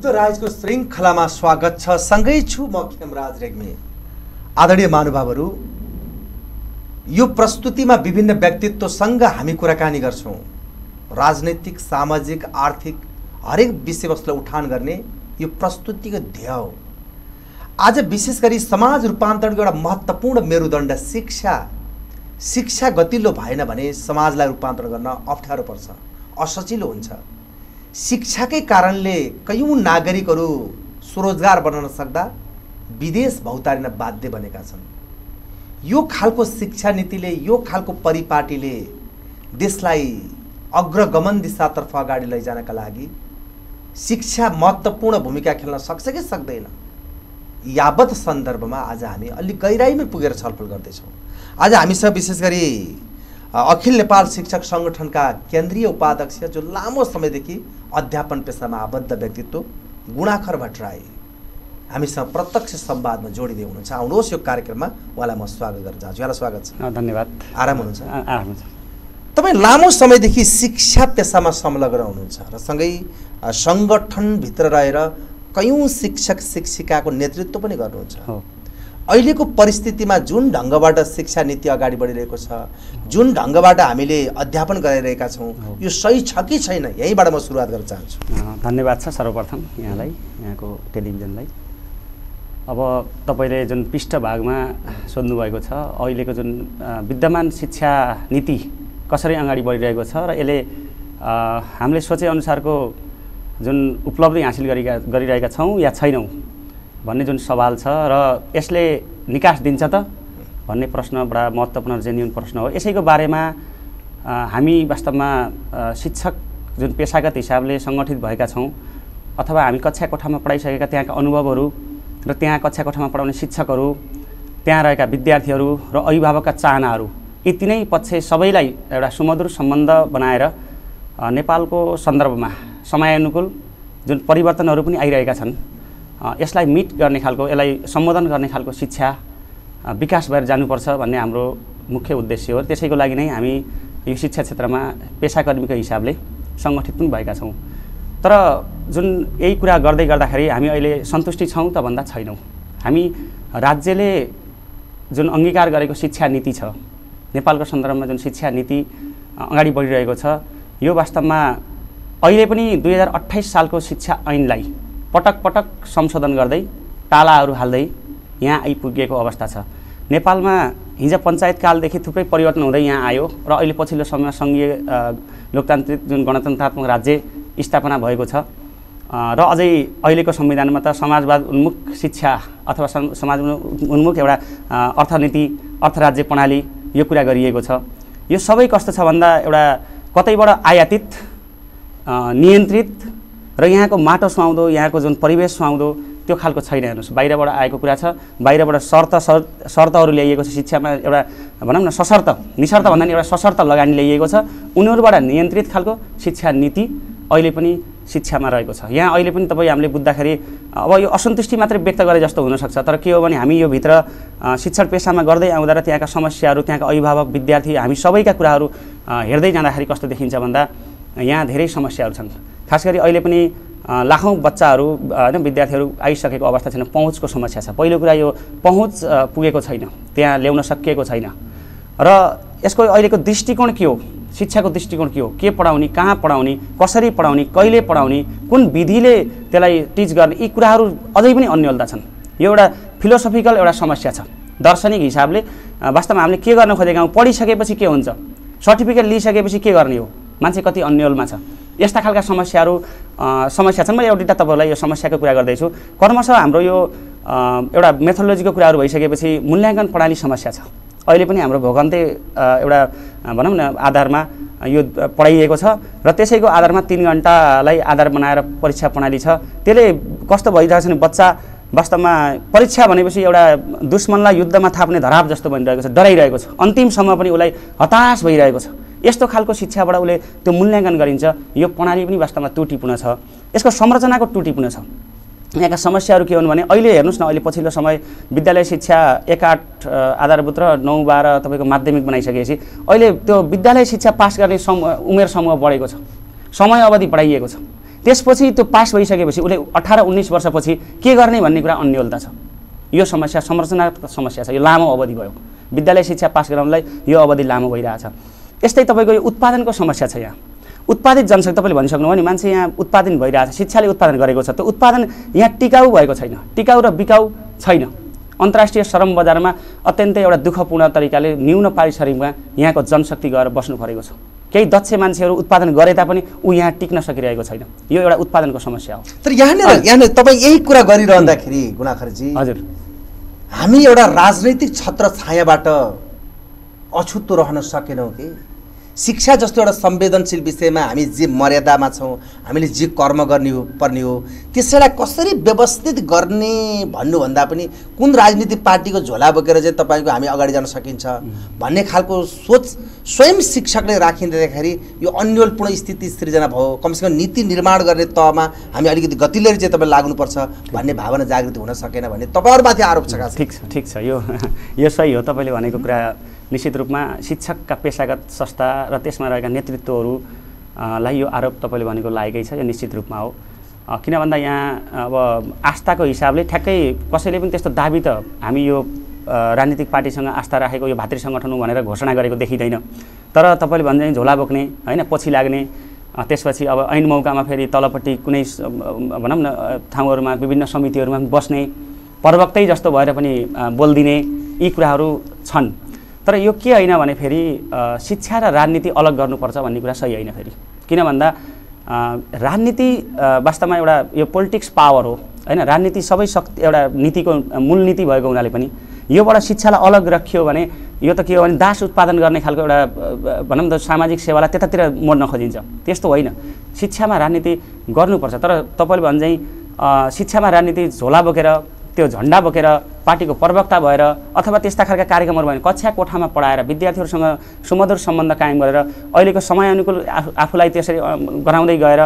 बुद्ध राजको श्रृङ्खलामा स्वागत छ। सँगै छु म खेमराज रेग्मी। आदरणीय महानुभावहरू यो प्रस्तुतिमा विभिन्न व्यक्तित्वसँग हामी कुराकानी गर्छौँ। राजनैतिक सामाजिक आर्थिक हरेक विषयवस्तुलाई उठान गर्ने यो प्रस्तुतिको ध्येय हो। आज विशेष गरी समाज रूपान्तरणको एउटा महत्त्वपूर्ण मेरुदण्ड शिक्षा। शिक्षा गतिलो भएन भने समाजलाई रूपान्तरण गर्न अप्ठ्यारो पर्छ असजिलो हुन्छ। शिक्षाकै कारणले कयौँ नागरिकहरू स्वरोजगार बनाउन सक्दा विदेश भौतारिन बाध्य बनेका छन्। यो खालको शिक्षा नीतिले यो खालको परिपाटीले देशलाई अग्रगमन दिशातर्फ अगाडि लैजानका लागि शिक्षा महत्त्वपूर्ण भूमिका खेल्न सक्छ कि सक्दैन? यावत सन्दर्भमा आज हामी अलिक गहिराइमै पुगेर छलफल गर्दैछौँ। आज हामीसँग विशेष गरी अखिल नेपाल शिक्षक सङ्गठनका केन्द्रीय उपाध्यक्ष जो लामो समयदेखि अध्यापन पेसामा आबद्ध व्यक्तित्व गुणाखर भट्टराई। हामीसँग प्रत्यक्ष संवादमा जोडिँदै हुनुहुन्छ। आउनुहोस् यो कार्यक्रममा। उहाँलाई म स्वागत गर्न चाहन्छु। यहाँलाई स्वागत छ। धन्यवाद। आराम हुनुहुन्छ? आराम तपाईँ लामो समयदेखि शिक्षा पेसामा संलग्न हुनुहुन्छ र सँगै सङ्गठनभित्र रहेर कयौँ शिक्षक शिक्षिकाको नेतृत्व पनि गर्नुहुन्छ। हो। अहिलेको परिस्थितिमा जुन ढङ्गबाट शिक्षा नीति अगाडि बढिरहेको छ जुन ढङ्गबाट हामीले अध्यापन गराइरहेका छौँ। यो सही छ कि छैन यहीँबाट म सुरुवात गर्न चाहन्छु धन्यवाद छ सर्वप्रथम यहाँलाई यहाँको टेलिभिजनलाई अब तपाईँले जुन पृष्ठभागमा सोध्नुभएको छ अहिलेको जुन विद्यमान शिक्षा नीति कसरी अगाडि बढिरहेको छ र यसले हामीले सोचेअनुसारको जुन उपलब्धि हासिल गरेका गरिरहेका छौँ या छैनौँ भन्ने जुन सवाल छ र यसले निकास दिन्छ त? भन्ने प्रश्न बडा महत्त्वपूर्ण जेन्युन प्रश्न हो। यसैको बारेमा हामी वास्तवमा शिक्षक जुन पेसागत हिसाबले सङ्गठित भएका छौँ अथवा हामी कक्षा कोठामा पढाइसकेका त्यहाँका अनुभवहरू र त्यहाँ कक्षा कोठामा पढाउने शिक्षकहरू त्यहाँ रहेका विद्यार्थीहरू र अभिभावकका चाहनाहरू यी तिनै पक्ष सबैलाई एउटा सुमधुर सम्बन्ध बनाएर नेपालको सन्दर्भमा समयानुकूल जुन परिवर्तनहरू पनि आइरहेका छन् यसलाई मिट गर्ने खालको यसलाई सम्बोधन गर्ने खालको शिक्षा विकास भएर जानुपर्छ भन्ने हाम्रो मुख्य उद्देश्य हो। त्यसैको लागि नै हामी यो शिक्षा क्षेत्रमा पेसाकर्मीको हिसाबले सङ्गठित पनि भएका छौँ। तर जुन यही कुरा गर्दै गर्दाखेरि हामी अहिले सन्तुष्टि छौँ त भन्दा छैनौँ। हामी राज्यले जुन अङ्गीकार गरेको शिक्षा नीति छ नेपालको सन्दर्भमा जुन शिक्षा नीति अगाडि बढिरहेको छ यो वास्तवमा अहिले पनि दुई हजार अठाइस सालको शिक्षा ऐनलाई पटक पटक संशोधन गर्दै टालाहरू हाल्दै यहाँ आइपुगेको अवस्था छ। नेपालमा हिजो पञ्चायतकालदेखि थुप्रै परिवर्तन हुँदै यहाँ आयो र अहिले पछिल्लो समयमा सङ्घीय लोकतान्त्रिक जुन गणतन्त्रात्मक राज्य स्थापना भएको छ र अझै अहिलेको संविधानमा त समाजवाद उन्मुख शिक्षा अथवा सम- समाज उन्मुख एउटा अर्थनीति अर्थराज्य प्रणाली यो कुरा गरिएको छ। यो सबै कस्तो छ भन्दा एउटा कतैबाट आयातित नियन्त्रित र यहाँको माटो सुहाउँदो यहाँको जुन परिवेश सुहाउँदो त्यो खालको छैन हेर्नुहोस्। बाहिरबाट आएको कुरा छ बाहिरबाट शर्त शर्त शर्तहरू ल्याइएको छ शिक्षामा एउटा भनौँ न सशर्त निशर्त भन्दा नि एउटा सशर्त लगानी ल्याइएको छ। उनीहरूबाट नियन्त्रित खालको शिक्षा नीति अहिले पनि शिक्षामा रहेको छ। यहाँ अहिले पनि तपाईँ हामीले बुझ्दाखेरि अब यो असन्तुष्टि मात्रै व्यक्त गरे जस्तो हुनसक्छ तर के हो भने हामी यो भित्र शिक्षण पेसामा गर्दै आउँदा र त्यहाँका समस्याहरू त्यहाँका अभिभावक विद्यार्थी हामी सबैका कुराहरू हेर्दै जाँदाखेरि कस्तो देखिन्छ भन्दा यहाँ धेरै समस्याहरू छन्। खास गरी अहिले पनि लाखौँ बच्चाहरू होइन विद्यार्थीहरू आइसकेको अवस्था छैन पहुँचको समस्या छ। पहिलो कुरा यो पहुँच पुगेको छैन त्यहाँ ल्याउन सकिएको छैन। र यसको अहिलेको दृष्टिकोण के हो? शिक्षाको दृष्टिकोण के हो? के पढाउने कहाँ पढाउने कसरी पढाउने कहिले पढाउने कुन विधिले त्यसलाई टिच गर्ने यी कुराहरू अझै पनि अन्यलता छन्। यो एउटा फिलोसफिकल एउटा समस्या छ। दार्शनिक हिसाबले वास्तवमा हामीले के गर्न खोजेका हौँ? पढिसकेपछि के हुन्छ? सर्टिफिकेट लिइसकेपछि के गर्ने हो? मान्छे कति अन्यलमा छ। यस्ता खालका समस्याहरू समस्या छन्। मैले एउटा तपाईँहरूलाई यो समस्याको कुरा गर्दैछु। कर्मशः हाम्रो यो एउटा मेथोलोजीको कुराहरू भइसकेपछि मूल्याङ्कन प्रणाली समस्या छ। अहिले पनि हाम्रो भोगन्ते एउटा भनौँ न आधारमा यो पढाइएको छ र त्यसैको आधारमा तिन घन्टालाई आधार बनाएर परीक्षा प्रणाली छ। त्यसले कस्तो भइरहेको छ भने बच्चा वास्तवमा परीक्षा भनेपछि एउटा दुश्मनलाई युद्धमा थाप्ने धराप जस्तो बनिरहेको छ डराइरहेको छ। अन्तिमसम्म पनि उसलाई हताश भइरहेको छ। यस्तो खालको शिक्षाबाट उसले त्यो मूल्याङ्कन गरिन्छ। यो प्रणाली पनि वास्तवमा त्रुटिपूर्ण छ। यसको संरचनाको त्रुटिपूर्ण छ। यहाँका समस्याहरू के हुन् भने अहिले हेर्नुहोस् न अहिले पछिल्लो समय विद्यालय शिक्षा एक आठ आधारभूत र नौ बाह्र तपाईँको माध्यमिक बनाइसकेपछि अहिले त्यो विद्यालय शिक्षा पास गर्ने सम उमेर समूह बढेको छ। समय अवधि बढाइएको छ। त्यसपछि त्यो पास भइसकेपछि उसले अठार उन्नाइस वर्षपछि के गर्ने भन्ने कुरा अन्यलता छ। यो समस्या संरचनात्मक समस्या छ। यो लामो अवधि भयो। विद्यालय शिक्षा पास गराउनलाई यो अवधि लामो भइरहेछ। यस्तै तपाईँको यो उत्पादनको समस्या छ यहाँ। उत्पादित जनशक्ति तपाईँले भनिसक्नुभयो नि मान्छे यहाँ उत्पादन भइरहेछ शिक्षाले उत्पादन गरेको छ त्यो उत्पादन यहाँ टिकाउ भएको छैन टिकाउ र बिकाउ छैन। अन्तर्राष्ट्रिय श्रम बजारमा अत्यन्तै एउटा दुःखपूर्ण तरिकाले न्यून पारिश्रमिकमा यहाँको जनशक्ति गएर बस्नु परेको छ। केही दक्ष मान्छेहरू उत्पादन गरे तापनि ऊ यहाँ टिक्न सकिरहेको छैन। यो एउटा उत्पादनको समस्या हो। तर यहाँनिर यहाँनिर तपाईँ यही कुरा गरिरहँदाखेरि गुणाखरजी हजुर। हामी एउटा राजनैतिक छत्र छायाबाट अछुतो रहन सकेनौँ कि? शिक्षा जस्तो एउटा संवेदनशील विषयमा हामी जे मर्यादामा छौँ हामीले जे कर्म गर्ने हो पर्ने हो त्यसैलाई कसरी व्यवस्थित गर्ने भन्नुभन्दा पनि कुन राजनीतिक पार्टीको झोला बोकेर चाहिँ तपाईँको हामी अगाडि जान सकिन्छ भन्ने खालको सोच स्वयं शिक्षकले राखिँदाखेरि यो अन्यलपूर्ण स्थिति सृजना भयो। कमसेकम नीति निर्माण गर्ने तहमा हामी अलिकति गतिले चाहिँ तपाईँ लाग्नुपर्छ भन्ने भावना जागृति हुन सकेन भन्ने तपाईँहरूमाथि आरोप छ ठिक छ ठिक छ। यो यो सही हो। तपाईँले भनेको कुरा निश्चित रूपमा शिक्षकका पेसागत संस्था र त्यसमा रहेका नेतृत्वहरू अ, लाई यो आरोप तपाईँले भनेको लागेकै छ यो निश्चित रूपमा हो। किन भन्दा यहाँ अब आस्थाको हिसाबले ठ्याक्कै कसैले पनि त्यस्तो दाबी त हामी यो राजनीतिक पार्टीसँग आस्था राखेको यो भातृ सङ्गठन हो भनेर घोषणा गरेको देखिँदैन। तर तपाईँले भने चाहिँ झोला बोक्ने होइन पछि लाग्ने त्यसपछि अब ऐन मौकामा फेरि तलपट्टि कुनै भनौँ न ठाउँहरूमा विभिन्न समितिहरूमा बस्ने प्रवक्तै जस्तो भएर पनि बोलिदिने यी कुराहरू छन्। तर यो के होइन भने फेरि शिक्षा र राजनीति अलग गर्नुपर्छ भन्ने कुरा सही होइन फेरि। किन भन्दा राजनीति वास्तवमा एउटा यो पोलिटिक्स पावर हो होइन? राजनीति सबै शक्ति एउटा नीतिको मूल नीति भएको हुनाले पनि योबाट शिक्षालाई अलग राखियो भने यो त के हो भने दास उत्पादन गर्ने खालको एउटा भनौँ न सामाजिक सेवालाई त्यतातिर मोड्न खोजिन्छ। त्यस्तो होइन। शिक्षामा राजनीति गर्नुपर्छ। तर तपाईँले भने चाहिँ शिक्षामा राजनीति झोला बोकेर त्यो झन्डा बोकेर पार्टीको प्रवक्ता भएर अथवा त्यस्ता खालका कार्यक्रमहरू भयो भने कक्षा कोठामा पढाएर विद्यार्थीहरूसँग सुमधुर सम्बन्ध कायम गरेर अहिलेको समयअनुकूल आफू आफूलाई त्यसरी गराउँदै गएर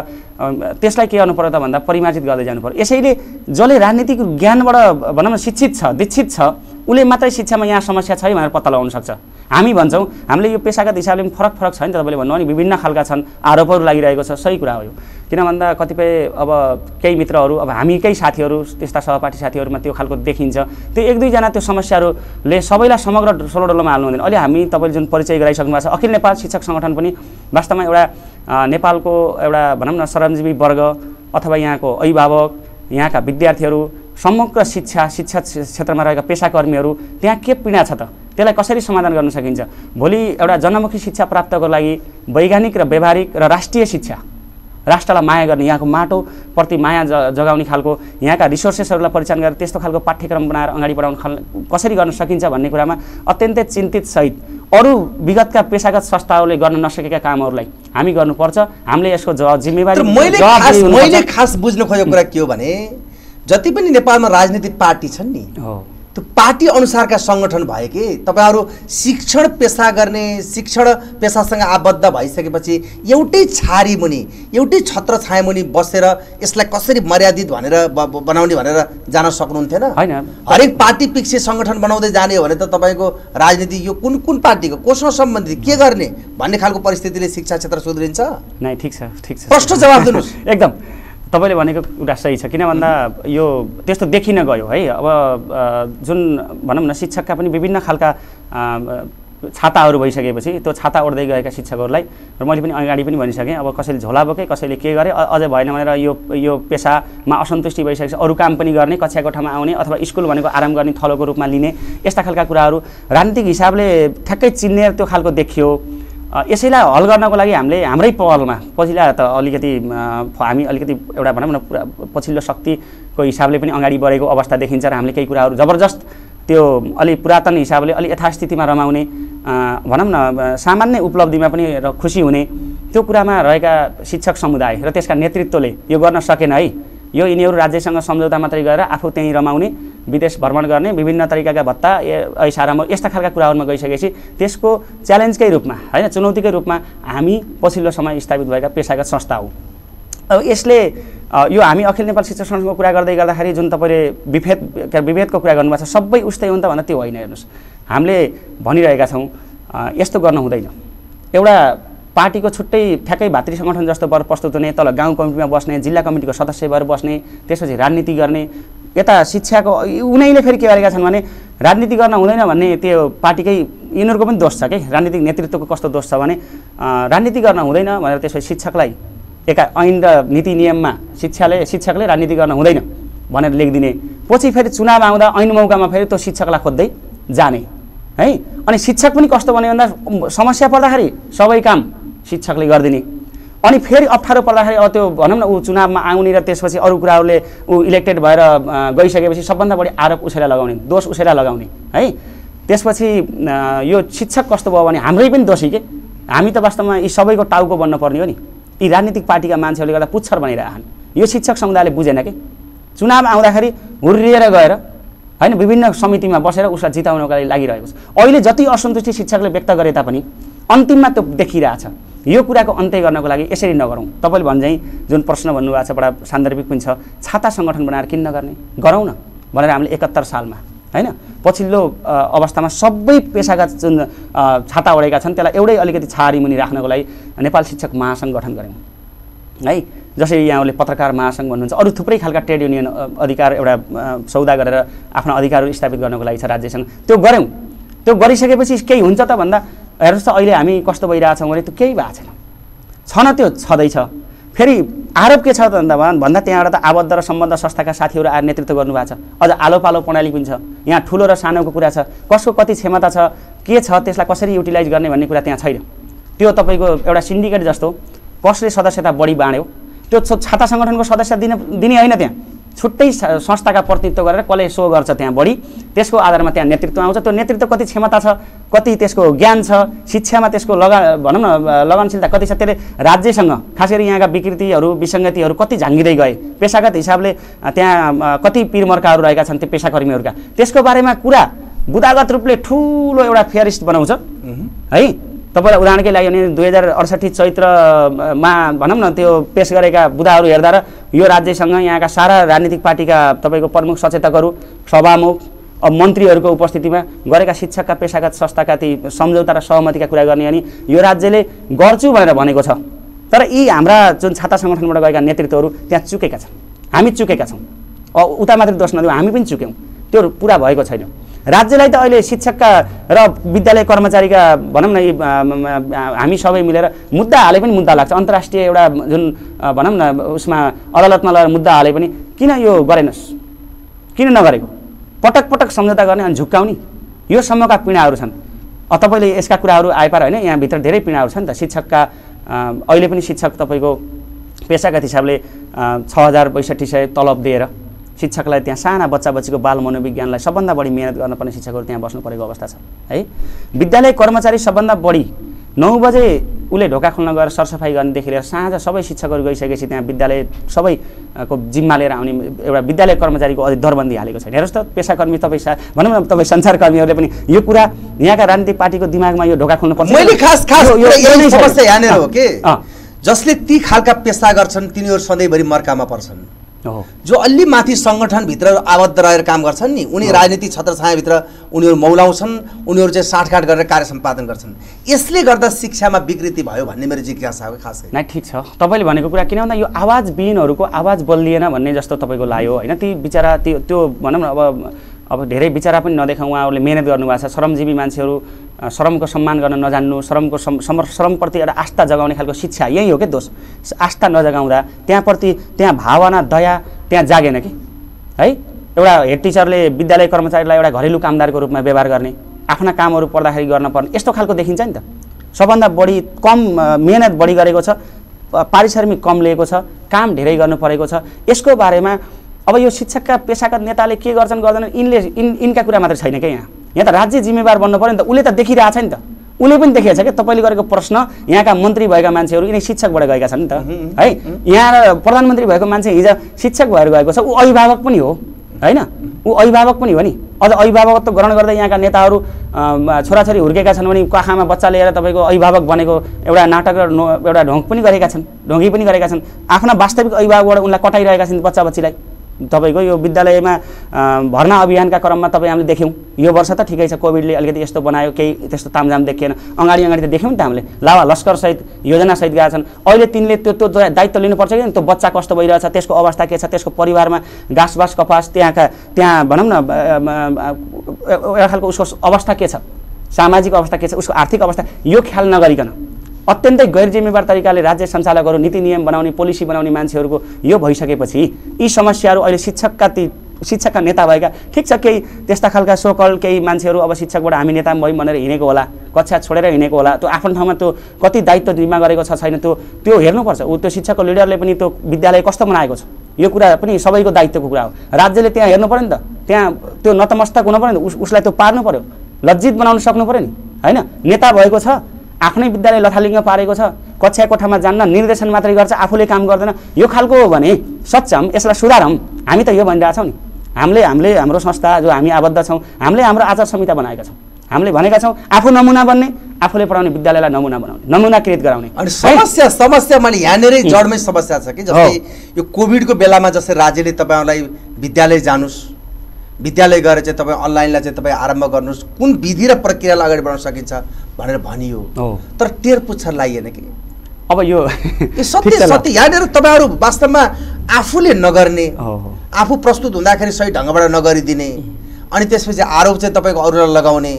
त्यसलाई के गर्नु पर्यो त भन्दा परिमार्जित गर्दै जानु पर्यो यसैले जसले राजनीतिक ज्ञानबाट भनौँ न शिक्षित छ दीक्षित छ उसले मात्रै शिक्षामा यहाँ समस्या छ है भनेर पत्ता लगाउन सक्छ। हामी भन्छौँ हामीले यो पेसागत हिसाबले पनि फरक फरक छ नि त तपाईँले भन्नु नि विभिन्न खालका छन् आरोपहरू लागिरहेको छ सही कुरा हो यो। किन भन्दा कतिपय अब केही मित्रहरू अब हामीकै साथीहरू त्यस्ता सहपाठी साथीहरूमा त्यो खालको देखिन्छ। त्यो एक दुईजना त्यो समस्याहरूले सबैलाई समग्र सोलोडोलोमा हाल्नु हुँदैन। अहिले हामी तपाईँले जुन परिचय गराइसक्नु भएको छ अखिल नेपाल शिक्षक सङ्गठन पनि वास्तवमा एउटा नेपालको एउटा भनौँ न श्रमजीवी वर्ग अथवा यहाँको अभिभावक यहाँका विद्यार्थीहरू समग्र शिक्षा शिक्षा क्षे- क्षेत्रमा रहेका पेसाकर्मीहरू त्यहाँ के पीडा छ त? त्यसलाई कसरी समाधान गर्न सकिन्छ? भोलि एउटा जनमुखी शिक्षा प्राप्तको लागि वैज्ञानिक र व्यावहारिक र राष्ट्रिय शिक्षा राष्ट्रलाई माया गर्ने यहाँको माटोप्रति माया ज जगाउने खालको यहाँका रिसोर्सेसहरूलाई परिचालन गरेर त्यस्तो खालको पाठ्यक्रम बनाएर अगाडि बढाउन खाल कसरी गर्न सकिन्छ भन्ने कुरामा अत्यन्तै चिन्तित सहित अरू विगतका पेसागत संस्थाहरूले गर्न नसकेका कामहरूलाई हामी गर्नुपर्छ। हामीले यसको जवाब जिम्मेवारी। मैले खास बुझ्न खोजेको कुरा के हो भने जति पनि नेपालमा राजनीतिक पार्टी छन् नि हो। त्यो पार्टी अनुसारका सङ्गठन भए कि तपाईँहरू शिक्षण पेसा गर्ने शिक्षण पेसासँग आबद्ध भइसकेपछि एउटै छारी मुनि एउटै छत्र छाया मुनि बसेर यसलाई कसरी मर्यादित भनेर बनाउने भनेर जान सक्नुहुन्थेन? होइन। हरेक पार्टी पिच्छे सङ्गठन बनाउँदै जाने हो भने त तपाईँको राजनीति यो कुन कुन पार्टीको कोसँग सम्बन्धित के गर्ने भन्ने खालको परिस्थितिले शिक्षा क्षेत्र सुध्रिन्छ? नै ठिक छ ठिक छ। प्रश्न जवाब दिनुहोस्। एकदम। तपाईँले भनेको कुरा सही छ। किन भन्दा यो त्यस्तो देखिन गयो है। अब जुन भनौँ न शिक्षकका पनि विभिन्न खालका छाताहरू भइसकेपछि त्यो छाता ओढ्दै गएका शिक्षकहरूलाई र मैले पनि अगाडि पनि भनिसकेँ अब कसैले झोला बोके कसैले के गरे अझै भएन भनेर यो यो पेसामा असन्तुष्टि भइसकेपछि अरू काम पनि गर्ने कक्षा कोठामा आउने अथवा स्कुल भनेको आराम गर्ने थलोको रूपमा लिने यस्ता खालका कुराहरू राजनीतिक हिसाबले ठ्याक्कै चिन्ने त्यो खालको देखियो। यसैलाई हल गर्नको लागि हामीले हाम्रै पहलमा पछिल्ला त अलिकति हामी अलिकति एउटा भनौँ न पुरा पछिल्लो शक्तिको हिसाबले पनि अगाडि बढेको अवस्था देखिन्छ र हामीले केही कुराहरू जबरजस्त त्यो अलि पुरातन हिसाबले अलि यथास्थितिमा रमाउने भनौँ न सामान्य उपलब्धिमा पनि र खुसी हुने त्यो कुरामा रहेका शिक्षक समुदाय र त्यसका नेतृत्वले यो गर्न सकेन है। यो यिनीहरू राज्यसँग सम्झौता मात्रै गरेर आफू त्यहीँ रमाउने विदेश भ्रमण गर्ने विभिन्न तरिकाका भत्ता ऐसारामा यस्ता खालका कुराहरूमा गइसकेपछि त्यसको च्यालेन्जकै रूपमा होइन चुनौतीकै रूपमा हामी पछिल्लो समय स्थापित भएका पेसागत संस्था हो। अब यसले यो हामी अखिल नेपाल शिक्षक सङ्घको कुरा गर्दै गर्दाखेरि जुन तपाईँले विभेद विभेदको कुरा गर्नुभएको छ सबै उस्तै हो नि त भन्दा त्यो होइन हेर्नुहोस्। हामीले भनिरहेका छौँ यस्तो गर्न हुँदैन। एउटा पार्टीको छुट्टै ठ्याक्कै भातृ सङ्गठन जस्तो भएर प्रस्तुत हुने तल गाउँ कमिटीमा बस्ने जिल्ला कमिटीको सदस्य भएर बस्ने त्यसपछि राजनीति गर्ने यता शिक्षाको उनीहरूले फेरि के गरेका छन् भने राजनीति गर्न हुँदैन भन्ने त्यो पार्टीकै यिनीहरूको पनि दोष छ कि? राजनीतिक नेतृत्वको कस्तो दोष छ भने राजनीति गर्न हुँदैन भनेर त्यसपछि शिक्षकलाई एका ऐन र नीति नियममा शिक्षाले शिक्षकले राजनीति गर्न हुँदैन भनेर लेखिदिने। पछि फेरि चुनाव आउँदा ऐन मौकामा फेरि त्यो शिक्षकलाई खोज्दै जाने है? अनि शिक्षक पनि कस्तो भन्यो भन्दा समस्या पर्दाखेरि सबै काम शिक्षकले गरिदिने। अनि फेरि अप्ठ्यारो पर्दाखेरि अब त्यो भनौँ न ऊ चुनावमा आउने र त्यसपछि अरू कुराहरूले ऊ इलेक्टेड भएर गइसकेपछि सबभन्दा बढी आरोप उसैलाई लगाउने दोष उसैलाई लगाउने है? त्यसपछि यो शिक्षक कस्तो भयो भने हाम्रै पनि दोषी के? हामी त वास्तवमा यी सबैको टाउको बन्न पर्ने हो नि। यी राजनीतिक पार्टीका मान्छेहरूले गर्दा पुच्छर बनिरहेछन्। यो शिक्षक समुदायले बुझेन कि? चुनाव आउँदाखेरि हुर्रिएर गएर होइन विभिन्न समितिमा बसेर उसलाई जिताउनको लागि लागिरहेको छ। अहिले जति असन्तुष्टि शिक्षकले व्यक्त गरे तापनि अन्तिममा त्यो देखिरहेछ। यो कुराको अन्त्य गर्नको लागि यसरी नगरौँ। तपाईँले भन्झै जुन प्रश्न भन्नुभएको छ बडा सान्दर्भिक पनि छ छाता सङ्गठन बनाएर किन नगर्ने? गरौँ न भनेर हामीले एकहत्तर सालमा होइन? पछिल्लो अवस्थामा सबै पेसागत जुन छाता ओढेका छन् त्यसलाई एउटै अलिकति छारी मुनि राख्नको लागि नेपाल शिक्षक महासङ्घ गठन गऱ्यौँ। है? जसरी यहाँले पत्रकार महासङ्घ भन्नुहुन्छ अरू थुप्रै खालका ट्रेड युनियन अधिकार एउटा सौदा गरेर आफ्ना अधिकारहरू स्थापित गर्नको लागि छ राज्यसँग। त्यो गऱ्यौँ। त्यो गरिसकेपछि केही हुन्छ त भन्दा हेर्नुहोस् त अहिले हामी कस्तो भइरहेछौँ भने त्यो केही भएको छैन। छ न त्यो छँदैछ। फेरि आरोप के छ त भन्दा भन्दा त्यहाँबाट त आबद्ध र सम्बद्ध संस्थाका साथीहरू आएर नेतृत्व गर्नुभएको छ। अझ आलो पालो प्रणाली पनि छ। यहाँ ठुलो र सानोको कुरा छ। कसको कति क्षमता छ के छ त्यसलाई कसरी युटिलाइज गर्ने भन्ने कुरा त्यहाँ छैन। त्यो तपाईँको एउटा सिन्डिकेट जस्तो कसले सदस्यता बढी बाँड्यो त्यो छाता सङ्गठनको सदस्य दिन दिने होइन त्यहाँ। छुट्टै संस्थाका प्रतिनिधित्व गरेर कसले सो गर्छ त्यहाँ बढी। त्यसको आधारमा त्यहाँ नेतृत्व आउँछ। त्यो नेतृत्व कति क्षमता छ कति त्यसको ज्ञान छ शिक्षामा त्यसको लगा भनौँ न लगनशीलता कति छ त्यसले राज्यसँग खास गरी यहाँका विकृतिहरू विसङ्गतिहरू कति झाङ्गिँदै गए। पेसागत हिसाबले त्यहाँ कति पिरमर्काहरू रहेका छन् त्यो पेसाकर्मीहरूका। त्यसको बारेमा कुरा बुदागत रूपले ठुलो एउटा फेयरिस्ट बनाउँछ। है? तपाईँलाई उदाहरणकै लागि भने दुई हजार अडसट्ठी चैत्रमा भनौँ न त्यो पेस गरेका बुदाहरू हेर्दा र यो राज्यसँग यहाँका सारा राजनीतिक पार्टीका तपाईँको प्रमुख सचेतकहरू सभामुख अब मन्त्रीहरूको उपस्थितिमा गरेका शिक्षकका पेसागत संस्थाका ती सम्झौता र सहमतिका कुरा गर्ने अनि यो राज्यले गर्छु भनेर भनेको छ। तर यी हाम्रा जुन छाता सङ्गठनबाट गएका नेतृत्वहरू त्यहाँ चुकेका छन्। हामी चुकेका छौँ। उता मात्रै दोष नदिउँ हामी पनि चुक्यौँ। त्यो पुरा भएको छैन। राज्यलाई त अहिले शिक्षकका र विद्यालय कर्मचारीका भनौँ न हामी सबै मिलेर मुद्दा हाले पनि मुद्दा लाग्छ। अन्तर्राष्ट्रिय एउटा जुन भनौँ न उसमा अदालतमा लगेर मुद्दा हाले पनि किन यो गरेनस्? किन नगरेको? पटक पटक सम्झौता गर्ने अनि झुक्काउने? यो सम्मका पीडाहरू छन्। तपाईँले यसका कुराहरू आइपार होइन यहाँभित्र धेरै पीडाहरू छन् त। शिक्षकका अहिले पनि शिक्षक तपाईँको पेसागत हिसाबले छ हजार बैसठी सय तलब दिएर शिक्षकलाई त्यहाँ साना बच्चा बच्चीको बाल मनोविज्ञानलाई सबभन्दा बढी मिहिनेत गर्न पर्ने शिक्षकहरू त्यहाँ बस्नु परेको अवस्था छ है? विद्यालय कर्मचारी सबभन्दा बढी नौ बजे उसले ढोका खोल्न गएर सरसफाइ गर्नेदेखि लिएर साँझ सबै शिक्षकहरू गइसकेपछि त्यहाँ विद्यालय सबैको जिम्मा लिएर आउने एउटा विद्यालय कर्मचारीको अझै दरबन्दी हालेको छैन हेर्नुहोस् त पेसाकर्मी तपाईँ सा भनौँ न तपाईँ सञ्चारकर्मीहरूले पनि यो कुरा यहाँका राजनीतिक पार्टीको दिमागमा यो ढोका खोल्नु पर्छ। जसले ती खालका पेसा गर्छन् तिनीहरू सधैँभरि मर्कामा पर्छन्। जो अलि माथि सङ्गठनभित्र आबद्ध रहेर काम गर्छन् नि उनी राजनीतिक छत्रछायाभित्र उनीहरू मौलाउँछन् उनीहरू चाहिँ साँठगाँठ गरेर कार्य सम्पादन गर्छन्। यसले गर्दा शिक्षामा विकृति भयो भन्ने मेरो जिज्ञासा हो खास गरी नै ठिक छ। तपाईँले भनेको कुरा किन भन्दा यो आवाज विहीनहरूको आवाज बलिएन भन्ने जस्तो तपाईँको लाग्यो होइन? ती बिचरा त्यो त्यो भनौँ न अब अब धेरै बिचरा पनि नदेखाउँ उहाँहरूले मिहिनेत गर्नुभएको छ। श्रमजीवी मान्छेहरू श्रमको सम्मान गर्न नजान्नु श्रमको सम श्रमप्रति एउटा आस्था जगाउने खालको शिक्षा यही हो कि दोष? आस्था नजगाउँदा त्यहाँप्रति त्यहाँ भावना दया त्यहाँ जागेन कि? है? एउटा हेड टिचरले विद्यालय कर्मचारीलाई एउटा घरेलु कामदारको रूपमा व्यवहार गर्ने आफ्ना कामहरू पर्दाखेरि गर्न पर्ने यस्तो खालको देखिन्छ नि त। सबभन्दा बढी कम मेहनत बढी गरेको छ पारिश्रमिक कम लिएको छ काम धेरै गर्नु परेको छ यसको बारेमा अब यो शिक्षकका पेसागत नेताले के गर्छन् गर्दैनन्? यिनले यिन यिनका कुरा मात्र छैन क्या यहाँ? यहाँ त राज्य जिम्मेवार बन्नु पऱ्यो नि त। उसले त देखिरहेछ नि त। उसले पनि देखिएको छ क्या तपाईँले गरेको प्रश्न। यहाँका मन्त्री भएका मान्छेहरू यिनी शिक्षकबाट गएका छन् नि त। है? यहाँ प्रधानमन्त्री भएको मान्छे हिजो शिक्षक भएर गएको छ। ऊ अभिभावक पनि हो। होइन? ऊ अभिभावक पनि हो नि। अझ अभिभावकत्व ग्रहण गर्दै यहाँका नेताहरू छोराछोरी हुर्केका छन् भने काखामा बच्चा लिएर तपाईँको अभिभावक बनेको एउटा नाटक र एउटा ढोङ पनि गरेका छन्। ढोङ्गी पनि गरेका छन्। आफ्ना वास्तविक अभिभावकबाट उनलाई कटाइरहेका छन् बच्चा बच्चीलाई तपाईँको यो विद्यालयमा भर्ना अभियानका क्रममा तपाईँ हामीले देख्यौँ। यो वर्ष त ठिकै छ कोभिडले अलिकति यस्तो बनायो केही त्यस्तो तामझाम देखिएन। अगाडि अगाडि त देख्यौँ नि त हामीले। लावा लस्करसहित योजनासहित गएका छन्। अहिले तिनले त्यो त्यो दायित्व लिनुपर्छ कि? त्यो बच्चा कस्तो भइरहेछ त्यसको अवस्था के छ त्यसको परिवारमा घाँसबास कपास त्यहाँका त्यहाँ भनौँ न एउटा खालको उसको अवस्था के छ? सामाजिक अवस्था के छ? उसको आर्थिक अवस्था यो ख्याल नगरिकन। अत्यन्तै गैर जिम्मेवार तरिकाले राज्य सञ्चालकहरू नीति नियम बनाउने पोलिसी बनाउने मान्छेहरूको यो भइसकेपछि यी समस्याहरू अहिले शिक्षकका ती शिक्षकका नेता भएका ठिक छ केही त्यस्ता खालका सोकल केही मान्छेहरू अब शिक्षकबाट हामी नेता भयौँ भनेर हिँडेको होला कक्षा छोडेर हिँडेको होला त्यो आफ्नो ठाउँमा त्यो कति दायित्व जिम्मा गरेको छ छैन त्यो त्यो हेर्नुपर्छ। ऊ त्यो शिक्षकको लिडरले पनि त्यो विद्यालय कस्तो बनाएको छ यो कुरा पनि सबैको दायित्वको कुरा हो। राज्यले त्यहाँ हेर्नु पऱ्यो नि त त्यहाँ त्यो नतमस्तक हुनु पऱ्यो नि त उस उसलाई त्यो पार्नु पऱ्यो लज्जित बनाउन सक्नु पऱ्यो नि होइन? नेता भएको छ आफ्नै विद्यालय लथालिङ्ग पारेको छ कक्षा कोठामा जान्न निर्देशन मात्रै गर्छ आफूले काम गर्दैन। यो खालको हो भने सच्याम यसलाई सुधारौँ हामी त यो भनिरहेछौँ नि। हामीले हामीले हाम्रो संस्था जो हामी आबद्ध छौँ हामीले हाम्रो आचार संहिता बनाएका छौँ। हामीले भनेका छौँ आफू नमुना बन्ने आफूले पढाउने विद्यालयलाई नमुना बनाउने नमुनाकृत गराउने। अनि? समस्या समस्या मैले यहाँनिरै जडमै समस्या छ कि जस्तै यो कोभिडको बेलामा जस्तै राज्यले तपाईँलाई विद्यालय जानुहोस् विद्यालय गएर चाहिँ तपाईँ अनलाइनलाई चाहिँ तपाईँ आरम्भ गर्नुहोस्। कुन विधि र प्रक्रियालाई अगाडि बढाउन सकिन्छ भनेर भनियो। तर टेर पुच्छर लागिएन कि? अब यो सत्य। सत्य यहाँनिर तपाईँहरू वास्तवमा आफूले नगर्ने आफू प्रस्तुत हुँदाखेरि सही ढङ्गबाट नगरिदिने अनि त्यसपछि आरोप चाहिँ तपाईँको अरूलाई लगाउने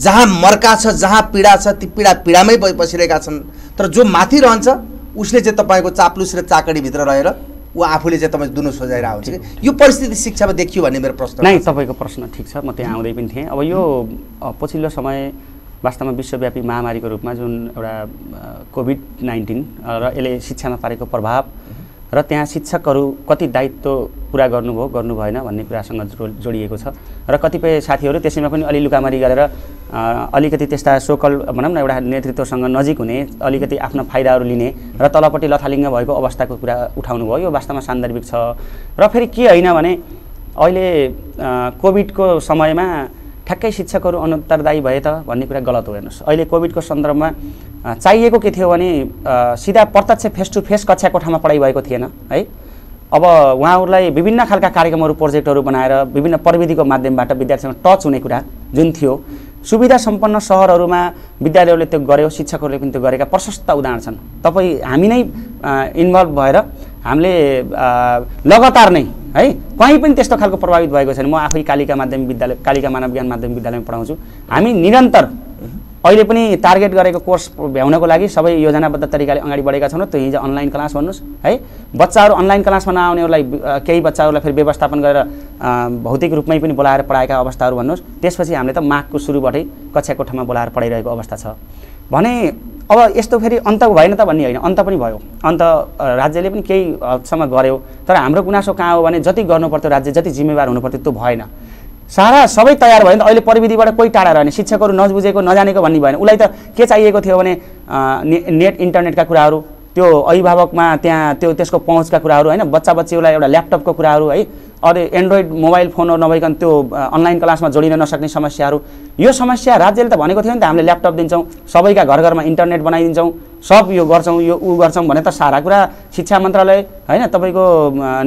जहाँ मर्का छ जहाँ पीडा छ ती पीडा पीडामै बसिरहेका छन्। तर जो माथि रहन्छ उसले चाहिँ तपाईँको चाप्लुस र चाकडीभित्र रहेर ऊ आफूले चाहिँ तपाईँ दुनो सोझाइरहेको हुन्छ कि? यो परिस्थिति शिक्षामा देखियो भन्ने मेरो प्रश्न नै तपाईँको प्रश्न ठिक छ म त्यहाँ आउँदै पनि थिएँ। अब यो पछिल्लो समय वास्तवमा विश्वव्यापी महामारीको रूपमा जुन एउटा कोभिड नाइन्टिन र यसले शिक्षामा पारेको प्रभाव र त्यहाँ शिक्षकहरू कति दायित्व पुरा गर्नुभयो गर्नु भएन भन्ने कुरासँग जो जोडिएको छ। र कतिपय साथीहरू त्यसैमा पनि अलि लुकामारी गरेर अलिकति त्यस्ता सोकल भनौँ न एउटा नेतृत्वसँग नजिक हुने अलिकति आफ्ना फाइदाहरू लिने र तलपट्टि लथालिङ्ग भएको अवस्थाको कुरा उठाउनु भयो। यो वास्तवमा सान्दर्भिक छ। र फेरि के होइन भने अहिले कोभिडको समयमा ठ्याक्कै शिक्षकहरू अनुत्तरदायी भए त भन्ने कुरा गलत हो हेर्नुहोस्। अहिले कोभिडको सन्दर्भमा चाहिएको के थियो भने सिधा प्रत्यक्ष फेस टु फेस कक्षा कोठामा पढाइ भएको थिएन है? अब उहाँहरूलाई विभिन्न खालका कार्यक्रमहरू प्रोजेक्टहरू बनाएर विभिन्न प्रविधिको माध्यमबाट विद्यार्थीसँग टच हुने कुरा जुन थियो सुविधा सम्पन्न सहरहरूमा विद्यालयहरूले त्यो गर्यो शिक्षकहरूले पनि त्यो गरेका प्रशस्त उदाहरण छन्। तपाईँ हामी नै इन्भल्भ भएर हामीले लगातार नै है कहीँ पनि त्यस्तो खालको प्रभावित भएको छैन। म आफै कालिका माध्यमिक विद्यालय कालिका मानव ज्ञान माध्यमिक विद्यालयमा पढाउँछु। हामी निरन्तर अहिले पनि टार्गेट गरेको कोर्स भ्याउनको लागि सबै योजनाबद्ध तरिकाले अगाडि बढेका छौँ त्यो हिजो अनलाइन क्लास भन्नुहोस् है। बच्चाहरू अनलाइन क्लासमा नआउनेहरूलाई केही बच्चाहरूलाई फेरि व्यवस्थापन गरेर भौतिक रूपमै पनि बोलाएर पढाएका अवस्थाहरू भन्नुहोस्। त्यसपछि हामीले त माघको सुरुबाटै कक्षा कोठामा बोलाएर पढाइरहेको अवस्था छ। भने अब यस्तो फेरि अन्त भएन त भन्ने होइन अन्त पनि भयो। अन्त राज्यले पनि केही हदसम्म गर्यो। तर हाम्रो गुनासो कहाँ हो भने जति गर्नुपर्थ्यो राज्य जति जिम्मेवार हुनुपर्थ्यो त्यो भएन। सारा सबै तयार भयो नि त। अहिले प्रविधिबाट कोही टाढा रहने। शिक्षकहरू नबुझेको नजानेको भन्ने भएन। उसलाई त के चाहिएको थियो भने नेट इन्टरनेटका कुराहरू त्यो अभिभावकमा त्यहाँ त्यो त्यसको पहुँचका कुराहरू होइन? बच्चा बच्चीलाई एउटा ल्यापटपको कुराहरू है? अरू एन्ड्रोइड मोबाइल फोनहरू नभइकन त्यो अनलाइन क्लासमा जोडिन नसक्ने समस्याहरू। यो समस्या राज्यले त भनेको थियो नि त हामीले ल्यापटप दिन्छौँ सबैका घर घरमा इन्टरनेट बनाइदिन्छौँ सब यो गर्छौँ यो ऊ गर्छौँ भने त सारा कुरा शिक्षा मन्त्रालय होइन? तपाईँको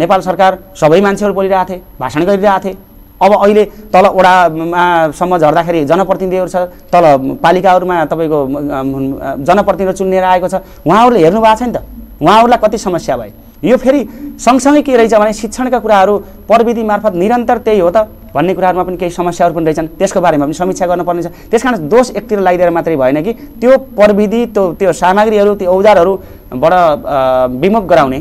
नेपाल सरकार सबै मान्छेहरू बोलिरहेको थिए भाषण गरिरहेको थिए। अब अहिले तल ओडामासम्म झर्दाखेरि जनप्रतिनिधिहरू छ तल पालिकाहरूमा तपाईँको अम, जनप्रतिनिधि चुनिएर आएको छ। उहाँहरूले हेर्नु भएको छ नि त। उहाँहरूलाई कति समस्या भयो? यो फेरि सँगसँगै के रहेछ भने शिक्षणका कुराहरू प्रविधि मार्फत निरन्तर त्यही हो त भन्ने कुराहरूमा पनि केही समस्याहरू पनि रहेछन्। त्यसको बारेमा पनि समीक्षा गर्नुपर्ने छ त्यस कारण दोष एकतिर लगाइदिएर मात्रै भएन कि त्यो प्रविधि त्यो त्यो सामग्रीहरू त्यो औजारहरूबाट विमुख गराउने।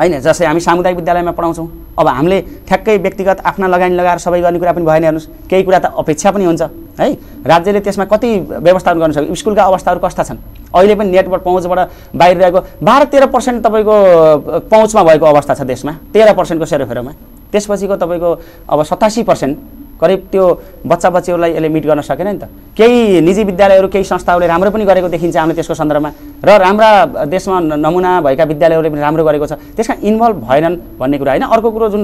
होइन जस्तै हामी सामुदायिक विद्यालयमा पढाउँछौँ। अब हामीले ठ्याक्कै व्यक्तिगत आफ्ना लगानी लगाएर सबै गर्ने कुरा पनि भएन हेर्नुहोस् केही कुरा त अपेक्षा पनि हुन्छ है? राज्यले त्यसमा कति व्यवस्थापन गर्न सक्यो? स्कुलका अवस्थाहरू कस्ता छन्? अहिले पनि नेटवर्क पहुँचबाट बाहिर रहेको बाह्र तेह्र पर्सेन्ट तपाईँको पहुँचमा भएको अवस्था छ देशमा तेह्र पर्सेन्टको सेरोफेरोमा। त्यसपछिको तपाईँको अब सतासी पर्सेन्ट करिब त्यो बच्चा बच्चीहरूलाई यसले मिट गर्न सकेन नि त। केही निजी विद्यालयहरू केही संस्थाहरूले राम्रो पनि गरेको देखिन्छ हामीले त्यसको सन्दर्भमा। र राम्रा देशमा नमुना भएका विद्यालयहरूले पनि राम्रो गरेको छ। त्यसमा इन्भल्भ भएनन् भन्ने कुरा होइन। अर्को कुरो जुन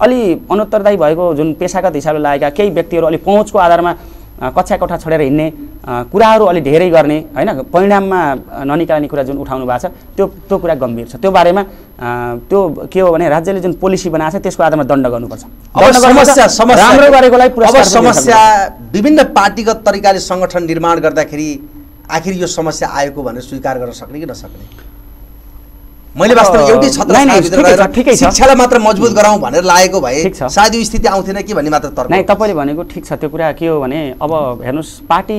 अलि अनुत्तरदायी भएको जुन पेसागत हिसाबले लागेका केही व्यक्तिहरू अलिक पहुँचको आधारमा कक्षा कोठा छोडेर हिँड्ने कुराहरू अलि धेरै गर्ने होइन? परिणाममा ननिकाल्ने कुरा जुन उठाउनु भएको छ त्यो त्यो कुरा गम्भीर छ। त्यो बारेमा त्यो के हो भने राज्यले जुन पोलिसी बनाएको छ त्यसको आधारमा दण्ड गर्नुपर्छ। अब दण्ड गर्नुपर्छ, समस्या समस्या। राम्रो गरेकोलाई समस्या विभिन्न पार्टीगत तरिकाले सङ्गठन निर्माण गर्दाखेरि आखिर यो समस्या आएको भनेर स्वीकार गर्न सक्ने कि नसक्ने? मैले वास्तवमा एउटै छत्र। शिक्षालाई मात्र मजबुत गराउँ भनेर लागेको भए। सायद यो स्थिति आउँथेन कि भन्ने मात्र तर्क नै तपाईँले भनेको ठिक छ। त्यो कुरा के हो भने अब हेर्नुहोस् पार्टी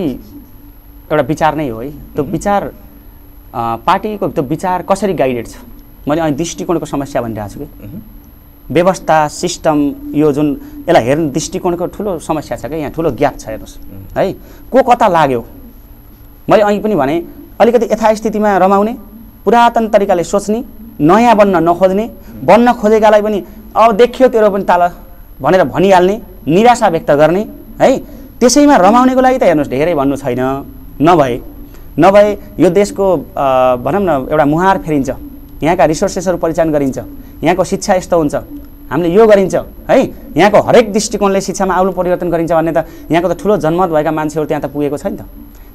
एउटा विचार नै हो है। त्यो विचार पार्टीको त्यो विचार कसरी गाइडेड छ? मैले अहिले दृष्टिकोणको समस्या भनिरहेको छु कि। व्यवस्था सिस्टम यो जुन यसलाई हेर्ने दृष्टिकोणको ठुलो समस्या छ क्या। यहाँ ठुलो ग्याप छ हेर्नुहोस्। है को कता लाग्यो? मैले अहिले पनि भने अलिकति यथास्थितिमा रमाउने पुरातन तरिकाले सोच्ने नयाँ बन्न नखोज्ने बन्न खोजेकालाई पनि अब देखियो तेरो पनि ताल भनेर भनिहाल्ने निराशा व्यक्त गर्ने है? त्यसैमा रमाउनेको लागि त हेर्नुहोस् धेरै भन्नु छैन। नभए नभए यो देशको भनौँ न एउटा मुहार फेरिन्छ। यहाँका रिसोर्सेसहरू परिचालन गरिन्छ। यहाँको शिक्षा यस्तो हुन्छ। हामीले यो गरिन्छ है? यहाँको हरेक दृष्टिकोणले शिक्षामा आउनु परिवर्तन गरिन्छ भन्ने त यहाँको त ठुलो जनमत भएका मान्छेहरू त्यहाँ त पुगेको छ नि त।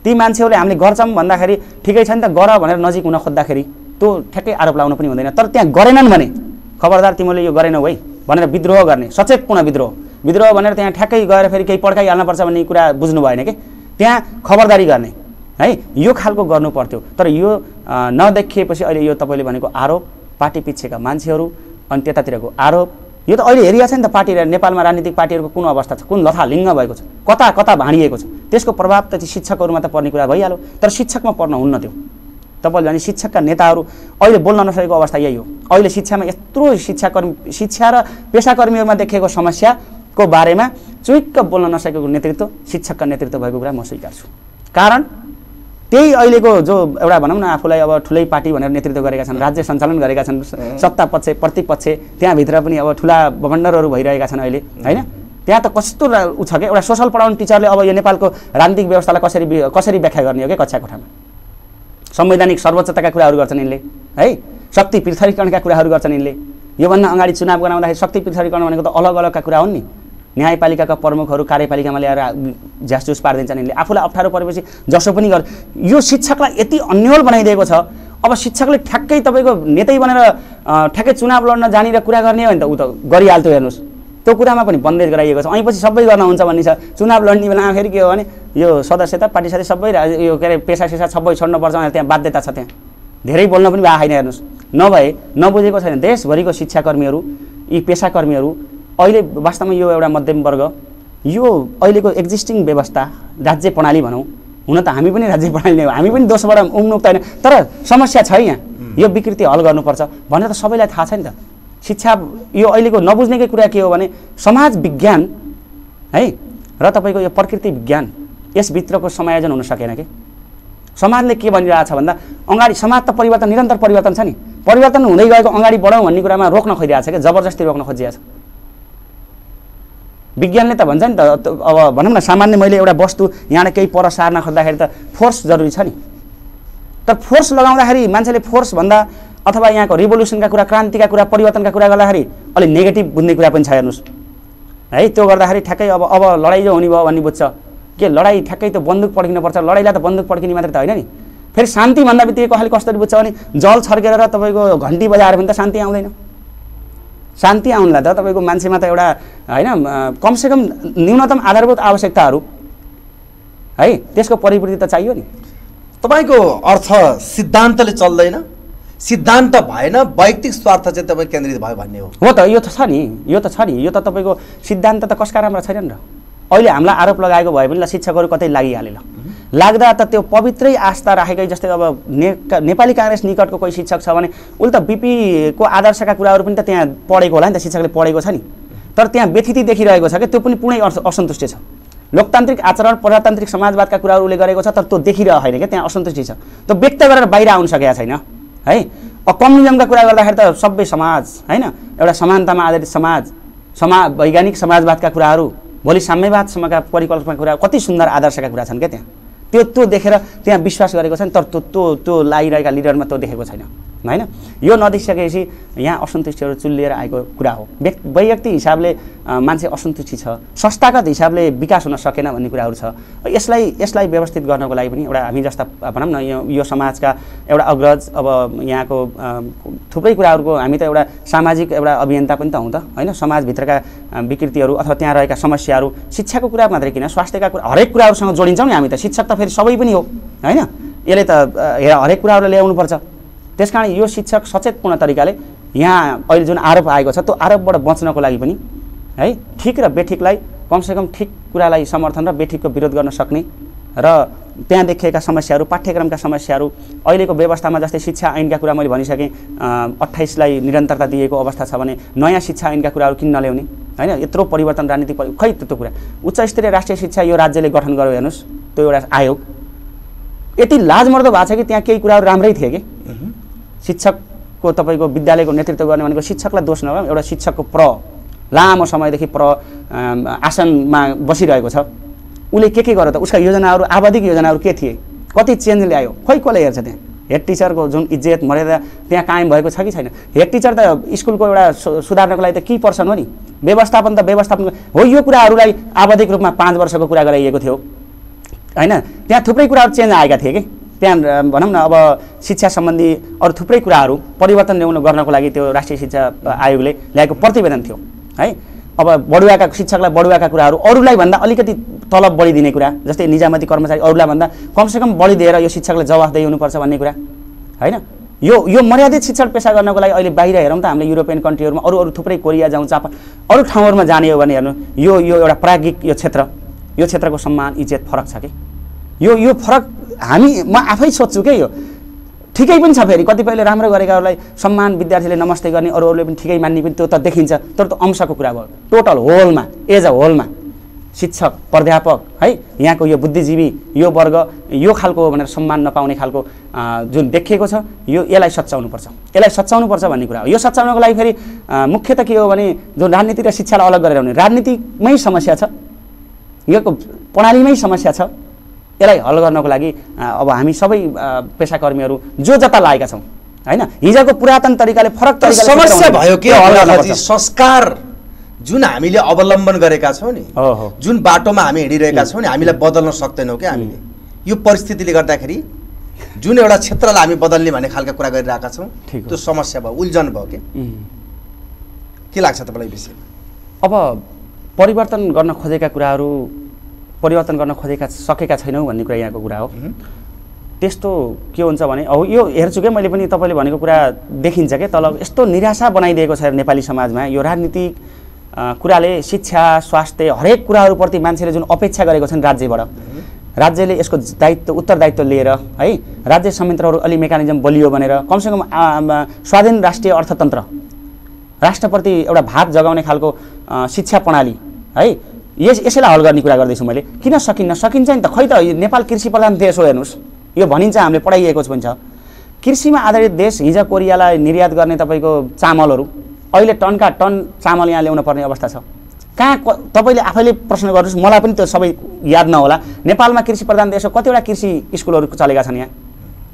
ती मान्छेहरूले हामीले गर्छौँ भन्दाखेरि ठिकै छ नि त गर भनेर नजिक हुन खोज्दाखेरि त्यो ठ्याक्कै आरोप लगाउनु पनि हुँदैन। तर त्यहाँ गरेनन् भने खबरदार तिमीले यो गरेनौ है भनेर विद्रोह गर्ने सचेतपूर्ण विद्रोह। विद्रोह भनेर त्यहाँ ठ्याक्कै गएर फेरि केही पड्काइहाल्नुपर्छ भन्ने कुरा बुझ्नु भएन कि? त्यहाँ खबरदारी गर्ने है यो खालको गर्नु पर्थ्यो। तर यो नदेखिएपछि अहिले यो तपाईँले भनेको आरोप पार्टी पिच्छेका मान्छेहरू अनि त्यतातिरको आरोप यो त अहिले हेरिएको छ नि त पार्टी नेपालमा राजनीतिक पार्टीहरूको कुन अवस्था छ? कुन लथालिङ्ग भएको छ? कता कता भाँडिएको छ? त्यसको प्रभाव त शिक्षकहरूमा त पर्ने कुरा भइहाल्यो। तर शिक्षकमा पर्न हुन्न त्यो। तपाईँले भने शिक्षकका नेताहरू अहिले बोल्न नसकेको अवस्था यही हो। अहिले शिक्षामा यत्रो शिक्षाकर्मी शिक्षा र पेसाकर्मीहरूमा देखिएको समस्याको बारेमा चुइक्क बोल्न नसकेको नेतृत्व शिक्षकका नेतृत्व भएको कुरा म स्वीकार्छु कारण त्यही अहिलेको जो एउटा भनौँ न आफूलाई अब ठुलै पार्टी भनेर नेतृत्व गरेका छन् राज्य सञ्चालन गरेका छन् सत्ता पक्ष प्रतिपक्ष त्यहाँभित्र पनि अब ठुला बभण्डरहरू भइरहेका छन् अहिले होइन? त्यहाँ त कस्तो उ छ क्या एउटा सोसल पढाउने टिचरले अब यो नेपालको राजनीतिक व्यवस्थालाई कसरी कसरी व्याख्या गर्ने हो क्या कक्षा कोठामा संवैधानिक सर्वोच्चता कुराहरू गर्छन् यिनले है? शक्ति पृथकीकरणका कुराहरू गर्छन् यिनले। योभन्दा अगाडि चुनाव गराउँदाखेरि शक्ति पृथकीकरण भनेको त अलग अलगका कुरा हुन् नि। न्यायपालिकाका प्रमुखहरू कार्यपालिकामा ल्याएर झ्यासझुस पारिदिन्छन् यिनले। आफूलाई अप्ठ्यारो परेपछि जसो पनि गर। यो शिक्षकलाई यति अन्यल बनाइदिएको छ। अब शिक्षकले ठ्याक्कै तपाईँको नेतै बनेर ठ्याक्कै चुनाव लड्न जाने कुरा गर्ने हो भने त। ऊ त गरिहाल्थ्यो हेर्नुहोस्। त्यो कुरामा पनि बन्देज गराइएको छ। अनि पछि सबै गर्न हुन्छ भन्ने छ। चुनाव लड्ने बेलामा फेरि के हो भने यो सदस्यता पार्टी साथी सबै यो के अरे पेसा सेसा सबै छोड्नुपर्छ भनेर त्यहाँ बाध्यता छ त्यहाँ। धेरै बोल्न पनि भएको छैन हेर्नुहोस्। नभए नबुझेको छैन। देशभरिको शिक्षाकर्मीहरू यी पेसाकर्मीहरू अहिले वास्तवमा यो एउटा मध्यम वर्ग यो अहिलेको एक्जिस्टिङ व्यवस्था राज्य प्रणाली भनौँ हुन त हामी पनि राज्य प्रणाली नै हो हामी पनि दोषबाट उन्मुक्त होइन तर समस्या छ यहाँ। यो विकृति हल गर्नुपर्छ भनेर त सबैलाई थाहा छ नि त। शिक्षा यो अहिलेको नबुझ्नेकै कुरा के हो भने समाज विज्ञान है र तपाईँको यो प्रकृति विज्ञान यसभित्रको समायोजन हुन सकेन कि? समाजले के भनिरहेको छ भन्दा अगाडि समाज त परिवर्तन निरन्तर परिवर्तन छ नि। परिवर्तन हुँदै गएको अगाडि बढौँ भन्ने कुरामा रोक्न खोजिरहेको छ क्या जबरजस्ती रोक्न खोजिरहेको छ विज्ञानले त भन्छ नि त अब भनौँ न सामान्य मैले एउटा वस्तु यहाँबाट केही पर सार्न खोज्दाखेरि त फोर्स जरुरी छ नि। तर फोर्स लगाउँदाखेरि मान्छेले फोर्स भन्दा अथवा यहाँको रिभोल्युसनका कुरा क्रान्तिका कुरा परिवर्तनका कुरा गर्दाखेरि अलिक नेगेटिभ बुझ्ने कुरा पनि छ हेर्नुहोस्। है त्यो गर्दाखेरि ठ्याक्कै अब अब लडाइँ हुने भयो भन्ने बुझ्छ। के लडाइँ ठ्याक्कै त बन्दुक पड्किनुपर्छ लडाइँलाई त बन्दुक पड्किने मात्रै त होइन नि। फेरि शान्ति भन्दा बित्तिकै कसैले कसरी बुझ्छ भने जल छर्केर तपाईँको घन्टी बजाएर पनि त शान्ति आउँदैन। शान्ति आउनुलाई त तपाईँको मान्छेमा त एउटा होइन कमसेकम न्यूनतम आधारभूत आवश्यकताहरू है त्यसको परिवृत्ति त चाहियो नि। तपाईँको अर्थ सिद्धान्तले चल्दैन सिद्धान्त भएन वैयक्तिक स्वार्थ चाहिँ तपाईँ केन्द्रित भयो भन्ने हो। हो त यो त छ नि यो त छ नि यो त तपाईँको सिद्धान्त त कसका राम्रो छैन र। अहिले हामीलाई आरोप लगाएको भए पनि ल शिक्षकहरू कतै लागिहाले ल लाग्दा त त्यो पवित्रै आस्था राखेकै जस्तै अब ने नेपाली काङ्ग्रेस निकटको कोही शिक्षक छ भने उसले त बिपीको आदर्शका कुराहरू पनि त त्यहाँ पढेको होला नि त शिक्षकले पढेको छ नि। तर त्यहाँ व्यथिति देखिरहेको छ क्या त्यो पनि अर्स- असन्तुष्टि छ। लोकतान्त्रिक आचरण प्रजातान्त्रिक समाजवादका कुराहरू उसले गरेको छ तर त्यो देखिरहेको छैन क्या त्यहाँ असन्तुष्टि छ। त्यो व्यक्त गरेर बाहिर आउन सकेका छैन है? कम्युनिजमका कुरा गर्दाखेरि त सबै समाज होइन? एउटा समानतामा आधारित समाज समा वैज्ञानिक समाजवादका कुराहरू भोलि साम्यवादसम्मका परिकल्पना कुरा कति सुन्दर आदर्शका कुरा छन् क्या त्यहाँ। त्यो त्यो देखेर त्यहाँ विश्वास गरेको छ नि तर त्यो त्यो त्यो लागिरहेका लिडरमा त्यो देखेको छैन। होइन? यो नदेखिसकेपछि यहाँ असन्तुष्टिहरू चुलिएर आएको कुरा हो। व्यक् वैयक्तिक हिसाबले मान्छे असन्तुष्टि छ। संस्थागत हिसाबले विकास हुन सकेन भन्ने कुराहरू छ। यसलाई यसलाई व्यवस्थित गर्नको लागि पनि एउटा हामी जस्ता भनौँ न यो यो समाजका एउटा अग्रज अब यहाँको थुप्रै कुराहरूको हामी त एउटा सामाजिक एउटा अभियन्ता पनि त हौँ त होइन? समाजभित्रका विकृतिहरू अथवा त्यहाँ रहेका समस्याहरू शिक्षाको कुरा मात्रै किन? स्वास्थ्यका कुरा हरेक कुराहरूसँग जोडिन्छौँ नि हामी त। शिक्षक त फेरि सबै पनि हो होइन? यसले त हेर हरेक कुराहरूलाई ल्याउनुपर्छ। त्यस कारण यो शिक्षक सचेतपूर्ण तरिकाले यहाँ अहिले जुन आरोप आएको छ त्यो आरोपबाट बच्नको लागि पनि है ठिक र बेठिकलाई कमसेकम ठिक कुरालाई समर्थन र बेठिकको विरोध गर्न सक्ने र त्यहाँ देखिएका समस्याहरू पाठ्यक्रमका समस्याहरू अहिलेको व्यवस्थामा जस्तै शिक्षा ऐनका कुरा मैले भनिसकेँ अट्ठाइसलाई निरन्तरता दिएको अवस्था छ भने नयाँ शिक्षा ऐनका कुराहरू किन नल्याउने? होइन यत्रो परिवर्तन राजनीतिक परि खै त्यो कुरा? उच्च स्तरीय राष्ट्रिय शिक्षा यो राज्यले गठन गर्यो हेर्नुहोस् त्यो एउटा आयोग। यति लाजमर्दो भएको छ कि त्यहाँ केही कुराहरू राम्रै थिए कि? शिक्षकको तपाईँको विद्यालयको नेतृत्व गर्ने भनेको शिक्षकलाई दोष नभए एउटा शिक्षकको प्र लामो समयदेखि प्र आसनमा बसिरहेको छ। उसले के के गर्यो त उसका योजनाहरू आवधिक योजनाहरू के थिए? कति चेन्ज ल्यायो? खोइ कसले हेर्छ त्यहाँ? हेड टिचरको जुन इज्जत मर्यादा त्यहाँ कायम भएको छ कि छैन? हेड टिचर त स्कुलको एउटा सुधार्नको लागि त के पर्सन हो नि? व्यवस्थापन त व्यवस्थापन हो यो कुराहरूलाई आवधिक रूपमा पाँच वर्षको कुरा गराइएको थियो। होइन? त्यहाँ थुप्रै कुराहरू चेन्ज आएका थिए कि? त्यहाँ भनौँ न अब शिक्षा सम्बन्धी अरू थुप्रै कुराहरू परिवर्तन ल्याउनु गर्नको लागि त्यो राष्ट्रिय शिक्षा आयोगले ल्याएको प्रतिवेदन थियो है? अब बढुवाका शिक्षकलाई बढुवाका कुराहरू अरूलाई भन्दा अलिकति तलब बढी दिने कुरा जस्तै निजामती कर्मचारी अरूलाई भन्दा कमसेकम बढी दिएर यो शिक्षकलाई जवाफदेही हुनुपर्छ भन्ने कुरा होइन? यो यो मर्यादित शिक्षण पेसा गर्नको लागि अहिले बाहिर हेरौँ त हामीले युरोपियन कन्ट्रीहरूमा अरू अरू थुप्रै कोरिया जाउँ जापान अरू ठाउँहरूमा जाने हो भने हेर्नु यो यो एउटा प्राज्ञिक यो क्षेत्र यो क्षेत्रको सम्मान इज्जत फरक छ कि? यो यो फरक हामी म आफै सोध्छु क्या यो? ठिकै पनि छ फेरि। कतिपयले राम्रो गरेकाहरूलाई सम्मान विद्यार्थीले नमस्ते गर्ने अरू अरूले पनि ठिकै मान्ने पनि त्यो त देखिन्छ। तर त्यो अंशको कुरा भयो। टोटल होलमा एज अ होलमा शिक्षक प्राध्यापक है यहाँको यो बुद्धिजीवी यो वर्ग यो खालको भनेर सम्मान नपाउने खालको जुन देखिएको छ यो यसलाई सच्याउनुपर्छ। यसलाई सच्याउनुपर्छ भन्ने कुरा हो। यो सच्याउनको लागि फेरि मुख्य त के हो भने जुन राजनीति र शिक्षालाई अलग गरेर हुने राजनीतिमै समस्या छ। योको प्रणालीमै समस्या छ। यसलाई हल गर्नको लागि अब हामी सबै पेसाकर्मीहरू जो जता लागेका छौँ होइन हिजोको पुरातन तरिकाले फरक तर तरिकाले समस्या भयो के। संस्कार जुन हामीले अवलम्बन गरेका छौँ नि। जुन बाटोमा हामी हिँडिरहेका छौँ नि हामीलाई बदल्न सक्दैनौँ क्या हामीले यो परिस्थितिले गर्दाखेरि जुन एउटा क्षेत्रलाई हामी बदल्ने भन्ने खालका कुरा गरिरहेका छौँ। त्यो समस्या भयो उल्झन भयो कि। के लाग्छ तपाईँलाई यो विषयमा अब परिवर्तन गर्न खोजेका कुराहरू परिवर्तन गर्न खोजेका सकेका छैनौँ भन्ने कुरा यहाँको कुरा हो। त्यस्तो के हुन्छ भने अब यो हेर्छु क्या मैले पनि तपाईँले भनेको कुरा देखिन्छ क्या तल यस्तो निराशा बनाइदिएको छ नेपाली समाजमा यो राजनीतिक कुराले शिक्षा स्वास्थ्य हरेक कुराहरूप्रति मान्छेले जुन अपेक्षा गरेको छन् राज्यबाट राज्यले यसको दायित्व उत्तरदायित्व लिएर है राज्य संयन्त्रहरू अलि मेकानिजम बलियो भनेर कमसेकम स्वाधीन राष्ट्रिय अर्थतन्त्र राष्ट्रप्रति एउटा भाव जगाउने खालको शिक्षा प्रणाली है यस यसैलाई हल गर्ने कुरा गर्दैछु मैले। किन सकिन्न? सकिन्छ नि त। खै त नेपाल कृषि प्रधान देश हो हेर्नुहोस्। यो भनिन्छ हामीले पढाइएको पनि छ कृषिमा आधारित देश हिजो कोरियालाई निर्यात गर्ने तपाईँको चामलहरू। अहिले टनका टन चामल यहाँ ल्याउन पर्ने अवस्था छ। कहाँ तपाईँले आफैले प्रश्न गर्नुहोस्। मलाई पनि त्यो सबै याद नहोला। नेपालमा कृषि प्रधान देश कतिवटा कृषि स्कुलहरू चलेका छन् यहाँ।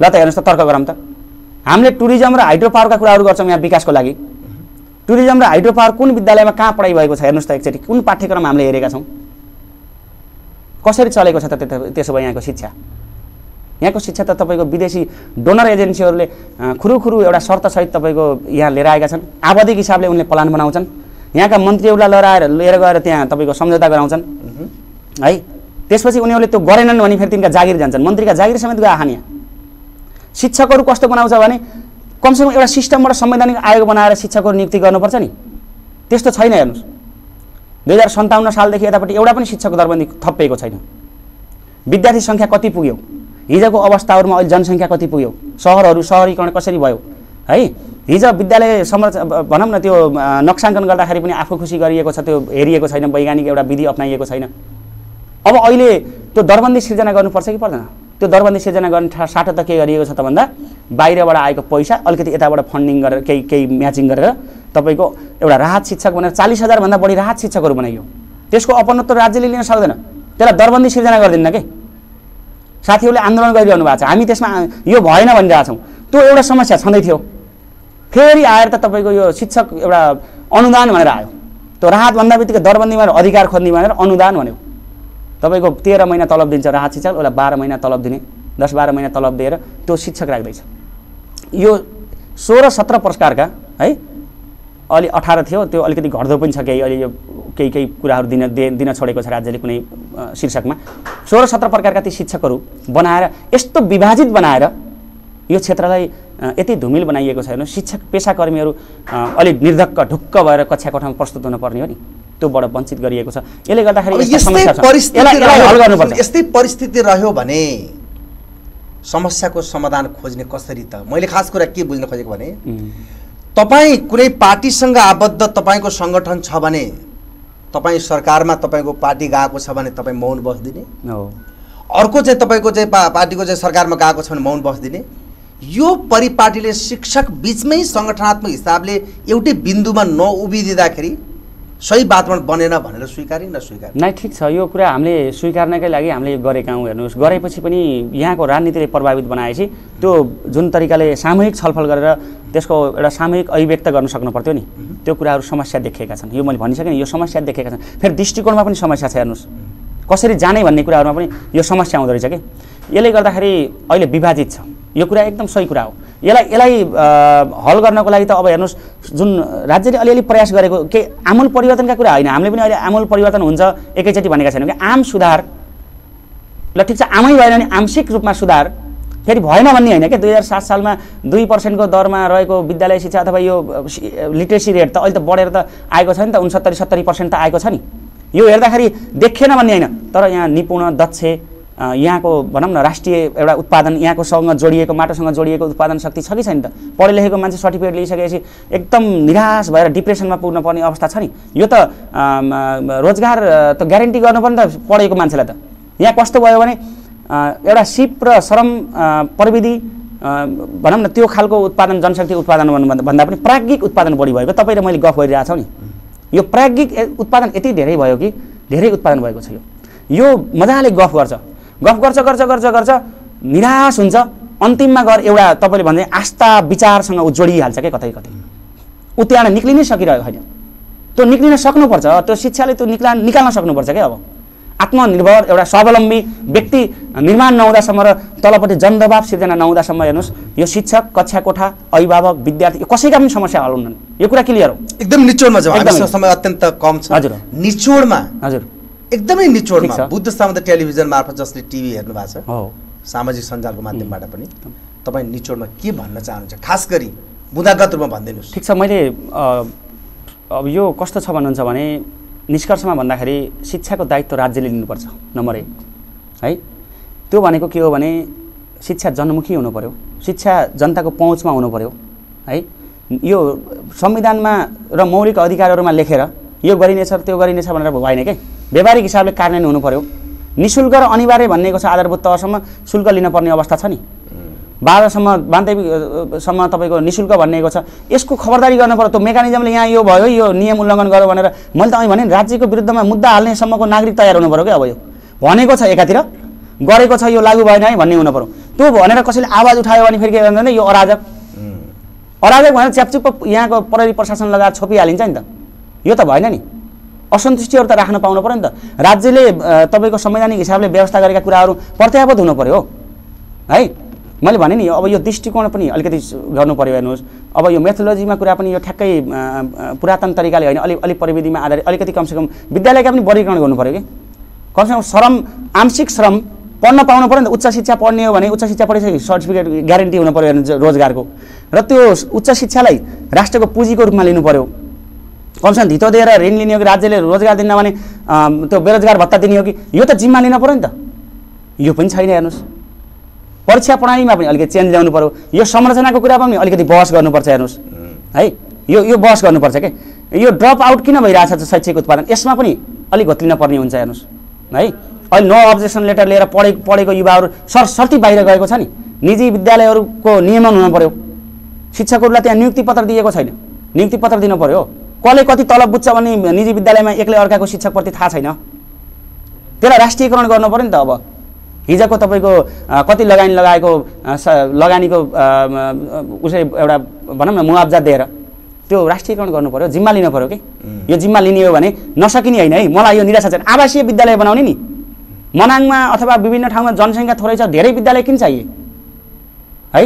ल त हेर्नुहोस् त तर्क गरौँ त। हामीले टुरिज्म र हाइड्रो पावरका कुराहरू गर्छौँ यहाँ विकासको लागि। टुरिज्म र हाइड्रो पावर कुन विद्यालयमा कहाँ पढाइ भएको छ? हेर्नुहोस् त एकचोटि कुन पाठ्यक्रम हामीले हेरेका छौँ? कसरी चलेको छ त त्यसो भए यहाँको शिक्षा? यहाँको शिक्षा त तपाईँको विदेशी डोनर एजेन्सीहरूले खुरुखुरु एउटा शर्तसहित तपाईँको यहाँ लिएर आएका छन्। आवधिक हिसाबले उनले प्लान बनाउँछन्। यहाँका मन्त्रीहरूलाई लिएर आएर लिएर गएर त्यहाँ तपाईँको सम्झौता गराउँछन्। है? त्यसपछि उनीहरूले त्यो गरेनन् भने फेरि तिनका जागिर जान्छन्। मन्त्रीका जागिर समेत गए खाने शिक्षकहरू कस्तो बनाउँछ भने कमसेकम एउटा सिस्टमबाट संवैधानिक आयोग बनाएर शिक्षकहरू नियुक्ति गर्नुपर्छ नि। त्यस्तो छैन हेर्नुहोस्। दुई हजार सन्ताउन्न सालदेखि यतापट्टि एउटा पनि शिक्षकको दरबन्दी थपिएको छैन। विद्यार्थी सङ्ख्या कति पुग्यो? हिजोको अवस्थाहरूमा अहिले जनसङ्ख्या कति पुग्यो? सहरहरू सहरीकरण कसरी भयो? है? हिजो विद्यालय संरच भनौँ न त्यो नक्साङ्कन गर्दाखेरि पनि आफू खुसी गरिएको छ त्यो हेरिएको छैन वैज्ञानिक एउटा विधि अप्नाइएको छैन। अब अहिले त्यो दरबन्दी सिर्जना गर्नुपर्छ कि पर्दैन? त्यो दरबन्दी सिर्जना गर्ने साटो त के गरिएको छ त भन्दा बाहिरबाट आएको पैसा अलिकति यताबाट फन्डिङ गरेर केही केही म्याचिङ गरेर तपाईँको एउटा राहत शिक्षक भनेर चालिस हजारभन्दा बढी राहत शिक्षकहरू बनाइयो। त्यसको अपनत्व राज्यले लिन सक्दैन। त्यसलाई दरबन्दी सिर्जना गरिदिन्न कि? साथीहरूले आन्दोलन गरिरहनु भएको छ। हामी त्यसमा यो भएन भनिरहेछौँ त्यो एउटा समस्या छँदै थियो। फेरि आएर त तपाईँको यो शिक्षक एउटा अनुदान भनेर आयो। त्यो राहत भन्दा बित्तिकै दरबन्दी भनेर अधिकार खोज्ने भनेर अनुदान भन्यो। तपाईँको तेह्र महिना तलब दिन्छ राहत शिक्षक उसलाई बाह्र महिना तलब दिने दस बाह्र महिना तलब दिएर त्यो शिक्षक राख्दैछ। यो सोह्र सत्र प्रकारका है अलि अठार थियो त्यो अलिकति घट्दो पनि छ केही अहिले यो केही केही कुराहरू दिन दिन छोडेको छ राज्यले कुनै शीर्षकमा। सोह्र सत्र प्रकारका ती शिक्षकहरू बनाएर यस्तो विभाजित बनाएर यो क्षेत्रलाई यति धुमिल बनाइएको छ हेर्नु शिक्षक पेसाकर्मीहरू अलिक निर्धक्क ढुक्क भएर कक्षा कोठामा प्रस्तुत हुनुपर्ने हो नि। त्योबाट वञ्चित गरिएको छ। यसले गर्दाखेरि यस्ता। परिस्थिति रह्यो- भने समस्याको समाधान खोज्ने कसरी त? मैले खास कुरा के बुझ्न खोजेको भने तपाईँ कुनै पार्टीसँग आबद्ध तपाईँको सङ्गठन छ भने तपाईँ सरकारमा तपाईँको पार्टी गएको छ भने तपाईँ मौन बस्दिने। अर्को चाहिँ तपाईँको चाहिँ पा पार्टीको चाहिँ सरकारमा गएको छ भने मौन बस्दिने। यो परिपाटीले शिक्षक बिचमै सङ्गठनात्मक हिसाबले एउटै बिन्दुमा नउभिदिँदाखेरि सही वातावरण बनेन भनेर स्वीकारे नस्वीकारे? नै ठिक छ। यो कुरा हामीले स्वीकार्नकै लागि हामीले यो गरेका हौँ हेर्नुहोस्। गरेपछि पनि यहाँको राजनीतिले प्रभावित बनाएपछि त्यो जुन तरिकाले सामूहिक छलफल गरेर त्यसको एउटा सामूहिक अभिव्यक्त गर्न सक्नु पर्थ्यो नि त्यो कुराहरू समस्या देखिएका छन्। यो मैले भनिसकेँ नि यो समस्या देखिएका छन्। फेरि दृष्टिकोणमा पनि समस्या छ हेर्नुहोस्। कसरी जाने भन्ने कुराहरूमा पनि यो समस्या आउँदो रहेछ कि? यसले गर्दाखेरि अहिले विभाजित छ। यो कुरा एकदम सही कुरा हो। यसलाई यसलाई हल गर्नको लागि त अब हेर्नुहोस् जुन राज्यले अलिअलि प्रयास गरेको के आमूल परिवर्तनका कुरा होइन। हामीले पनि अहिले आमूल परिवर्तन हुन्छ एकैचोटि भनेका छैनौँ कि आम सुधार। ल ठिक छ आमै भएन भने आंशिक रूपमा सुधार। फेरि भएन भन्ने होइन क्या दुई हजार सात सालमा दुई पर्सेन्टको दरमा रहेको विद्यालय शिक्षा अथवा यो लिट्रेसी रेट त अहिले त बढेर त आएको छ नि त उनसत्तरी सत्तरी पर्सेन्ट त आएको छ नि। यो हेर्दाखेरि देखिएन भन्ने होइन तर यहाँ निपुण दक्ष यहाँको भनौँ न राष्ट्रिय एउटा उत्पादन यहाँकोसँग जोडिएको माटोसँग जोडिएको उत्पादन शक्ति छ कि छैन त? पढे लेखेको मान्छे सर्टिफिकेट लिइसकेपछि एकदम निराश भएर डिप्रेसनमा पुग्न पर्ने अवस्था छ नि? यो त रोजगार त ग्यारेन्टी गर्नु पर्ने त पढेको मान्छेलाई त। यहाँ कस्तो भयो भने एउटा सिप र श्रम प्रविधि भनौँ न त्यो खालको उत्पादन जनशक्ति उत्पादन भन्दा पनि प्राज्ञिक उत्पादन बढी भएको तपाईँ र मैले गफ गरिरहेको छौँ नि। यो प्राज्ञिक उत्पादन यति धेरै भयो कि धेरै उत्पादन भएको छ यो मजाले गफ गर्छ। गफ गर्छ गर्छ गर्छ गर्छ। निराश हुन्छ। अन्तिममा गएर एउटा तपाईँले भने आस्था विचारसँग ऊ जोडिहाल्छ क्या कतै कतै। ऊ त्यहाँबाट निक्लिनै सकिरहेको छैन त्यो निक्लिन सक्नुपर्छ। त्यो शिक्षाले त्यो निक्ला निकाल्न सक्नुपर्छ क्या अब? आत्मनिर्भर एउटा स्वावलम्बी व्यक्ति निर्माण नहुँदासम्म र तलपट्टि जनदबाव सिर्जना नहुँदासम्म हेर्नुहोस् यो शिक्षक कक्षा कोठा अभिभावक विद्यार्थी यो कसैका पनि समस्या हल हुन्नन् यो कुरा क्लियर हो? एकदम निचोडमा समय अत्यन्त कम छ। हजुर। निचोडमा हजुर। एकदमै निचोडमा। बुद्ध सामुदायिक टेलिभिजन मार्फत जसले टिभी हेर्नु भएको छ। सामाजिक सञ्जालको माध्यमबाट पनि। तपाईँ निचोडमा के भन्न चाहनुहुन्छ? खास गरी बुदागत रूपमा भनिदिनुहोस्। ठिक छ मैले अब यो कस्तो छ भन्नुहुन्छ भने निष्कर्षमा भन्दाखेरि शिक्षाको दायित्व राज्यले लिनुपर्छ नम्बर एक है? त्यो भनेको के हो भने शिक्षा जनमुखी हुनु पऱ्यो शिक्षा जनताको पहुँचमा हुनु पऱ्यो है? यो संविधानमा र मौलिक अधिकारहरूमा लेखेर यो गरिनेछ त्यो गरिनेछ भनेर भएन के? व्यावहारिक हिसाबले कार्यान्वयन हुनु पऱ्यो निशुल्क र अनिवार्य भनिएको छ आधारभूत तहसम्म शुल्क लिनुपर्ने अवस्था छ नि। बाह्रसम्म बान्दैसम्म तपाईँको निशुल्क भनिएको छ। यसको खबरदारी गर्नु पर्यो त्यो मेकानिजमले यहाँ यो भयो यो नियम उल्लङ्घन गर्यो भनेर मैले त अहिले भने नि, राज्यको विरुद्धमा मुद्दा हाल्नेसम्मको नागरिक तयार हुनु पऱ्यो क्या अब यो? भनेको छ एकातिर गरेको छ यो लागू भएन है भन्ने हुनु पऱ्यो। त्यो भनेर कसैले आवाज उठायो भने फेरि के भने यो अराजक। अराजक भनेर च्यापचुप यहाँको प्रहरी प्रशासन लगाएर छोपिहालिन्छ नि त। यो त भएन नि। असन्तुष्टिहरू त राख्न पाउनु पऱ्यो नि त। राज्यले तपाईँको संवैधानिक हिसाबले व्यवस्था गरेका कुराहरू प्रत्यावत हुनु पऱ्यो है। मैले भने नि अब यो दृष्टिकोण पनि अलिकति गर्नु पऱ्यो हेर्नुहोस्। अब यो मेथोलोजीमा कुरा पनि यो ठ्याक्कै पुरातन तरिकाले होइन अलिक अलिक प्रविधिमा आधारित अलिकति कमसेकम विद्यालयका पनि वर्गीकरण गर्नु पऱ्यो कि? कमसेकम श्रम आंशिक श्रम पढ्न पाउनु पऱ्यो नि त। उच्च शिक्षा पढ्ने हो भने उच्च शिक्षा पढिसके सर्टिफिकेट ग्यारेन्टी हुनु पऱ्यो रोजगारको। र त्यो उच्च शिक्षालाई राष्ट्रको पुँजीको रूपमा लिनु पऱ्यो कमसेकम धितो दिएर ऋण लिने हो कि राज्यले रोजगार दिन्न भने त्यो बेरोजगार भत्ता दिने हो कि यो त जिम्मा लिन पऱ्यो नि त। यो पनि छैन हेर्नुहोस्। परीक्षा प्रणालीमा पनि अलिकति चेन्ज ल्याउनु पऱ्यो यो संरचनाको कुरा पनि अलिकति बहस गर्नुपर्छ हेर्नुहोस्। है यो यो बहस गर्नुपर्छ के? यो ड्रप आउट किन त शैक्षिक उत्पादन? यसमा पनि अलिक घोत्लिन पर्ने हुन्छ हेर्नुहोस्। है अहिले नो अब्जेक्सन लेटर लिएर पढे पढेको युवाहरू सरसर्ती बाहिर गएको छ नि। निजी विद्यालयहरूको नियमन हुनु पऱ्यो शिक्षकहरूलाई त्यहाँ नियुक्ति पत्र दिएको छैन। नियुक्ति पत्र दिनु पऱ्यो कसले कति तलब बुझ्छ भने निजी विद्यालयमा एक्लै अर्काको शिक्षकप्रति थाहा छैन? त्यसलाई राष्ट्रियकरण गर्नु पऱ्यो नि त अब। हिजोको तपाईँको कति लगानी लगाएको लगानीको उसै एउटा भनौँ न मुआवजा दिएर त्यो राष्ट्रियकरण गर्नु पऱ्यो जिम्मा लिनु पऱ्यो कि? यो जिम्मा लिने हो भने नसकिने होइन है। मलाई यो निराशा छैन आवासीय विद्यालय बनाउने नि। मनाङमा अथवा विभिन्न ठाउँमा जनसङ्ख्या थोरै छ धेरै विद्यालय किन चाहिए है?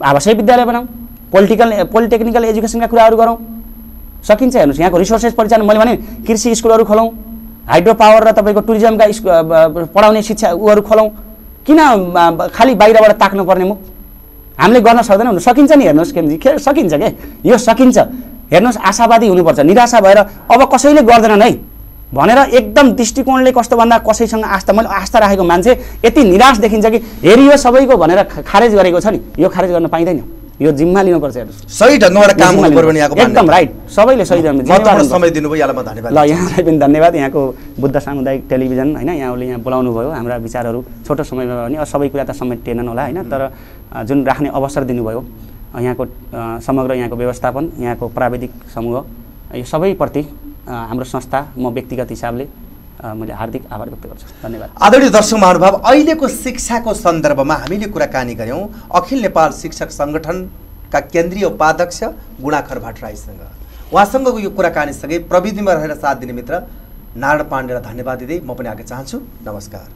आवासीय विद्यालय बनाऊ। पोलिटिकल पोलिटेक्निकल एजुकेसनका कुराहरू गरौँ। सकिन्छ हेर्नुहोस् यहाँको रिसोर्सेस परिचालन मैले भने कृषि स्कुलहरू खोलौँ हाइड्रो पावर र तपाईँको टुरिज्मका पढाउने शिक्षा उहरू खोलौँ। किन खालि बाहिरबाट ताक्नुपर्ने मुख? हामीले गर्न सक्दैनौँ सकिन्छ नि हेर्नुहोस् के सकिन्छ के? यो सकिन्छ। हेर्नुहोस् आशावादी हुनुपर्छ निराशा भएर अब कसैले गर्दैनन् है भनेर एकदम दृष्टिकोणले कस्तो भन्दा कसैसँग आस्था मैले आस्था राखेको मान्छे यति निराश देखिन्छ कि हेरियो सबैको भनेर खारेज गरेको छ नि। यो खारेज गर्न पाइँदैन। यो जिम्मा लिनुपर्छ सही ढङ्गबाट काम भने एकदम। राइट सबैले सही। समय दिनुभयो यहाँलाई म धन्यवाद ल यहाँलाई पनि धन्यवाद। यहाँको बुद्ध सामुदायिक टेलिभिजन होइन यहाँले यहाँ बोलाउनु भयो। हाम्रा विचारहरू छोटो समयमा अब सबै कुरा त समेटिएनन् होला होइन तर जुन राख्ने अवसर दिनुभयो यहाँको समग्र यहाँको व्यवस्थापन यहाँको प्राविधिक समूह यो सबैप्रति हाम्रो संस्था म व्यक्तिगत हिसाबले मैले हार्दिक आभार व्यक्त गर्छु। धन्यवाद। आदरणीय दर्शक महानुभाव अहिलेको शिक्षाको सन्दर्भमा हामीले कुराकानी गऱ्यौँ अखिल नेपाल शिक्षक सङ्गठनका केन्द्रीय उपाध्यक्ष गुणाखर भट्टराईसँग। उहाँसँगको यो कुराकानीसँगै प्रविधिमा रहेर साथ दिने मित्र नारायण पाण्डेलाई धन्यवाद दिँदै म पनि आगे चाहन्छु। नमस्कार।